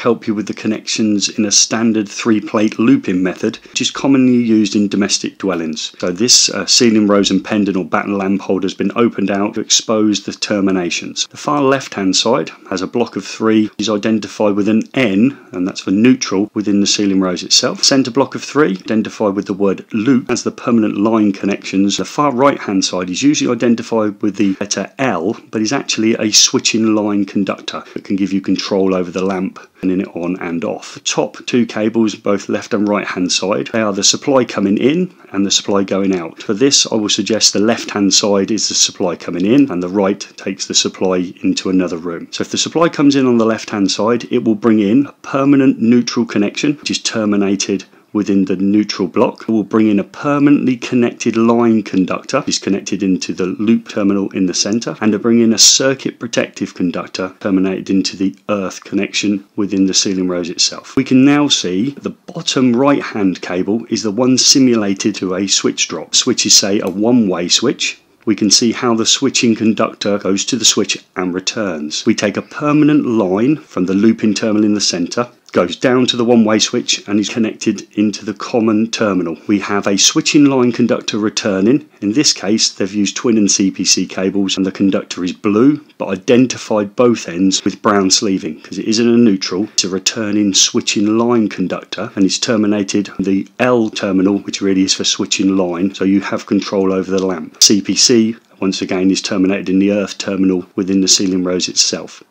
help you with the connections in a standard three plate loop-in method, which is commonly used in domestic dwellings. So this uh, ceiling rose and pendant or batten lamp holder has been opened out to expose the terminations. The far left hand side has a block of three, is identified with an N, and that's for neutral within the ceiling rose itself. Centre block of three, identified with the word loop as the permanent line connections. The far right hand side is usually identified with the letter L, but is actually a switching line conductor that can give you control over the lamp turning it on and off. The top two cables, both left and right hand side, they are the supply coming in and the supply going out. For this, I will suggest the left hand side is the supply coming in and the right takes the supply into another room. So if the supply comes in on the left hand side, it will bring in a permanent neutral connection, which is terminated within the neutral block. We'll bring in a permanently connected line conductor, is connected into the loop terminal in the center, and to bring in a circuit protective conductor terminated into the earth connection within the ceiling rose itself. We can now see the bottom right hand cable is the one simulated to a switch drop. Switch is say a one way switch we can see how the switching conductor goes to the switch and returns. We take a permanent line from the looping terminal in the center goes down to the one-way switch and is connected into the common terminal. We have a switching line conductor returning. In this case, they've used twin and CPC cables and the conductor is blue, but identified both ends with brown sleeving because it isn't a neutral. It's a returning switching line conductor and it's terminated the L terminal, which really is for switching line, so you have control over the lamp. CPC once again is terminated in the earth terminal within the ceiling rose itself.